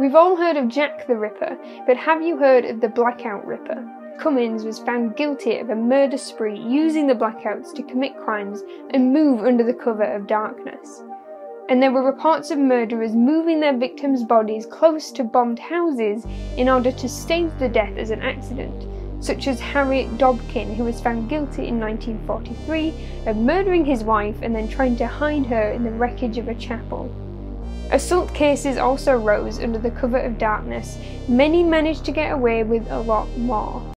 We've all heard of Jack the Ripper, but have you heard of the Blackout Ripper? Cummins was found guilty of a murder spree using the blackouts to commit crimes and move under the cover of darkness. And there were reports of murderers moving their victims' bodies close to bombed houses in order to stage the death as an accident, such as Harry Dobkin, who was found guilty in 1943 of murdering his wife and then trying to hide her in the wreckage of a chapel. Assault cases also rose under the cover of darkness. Many managed to get away with a lot more.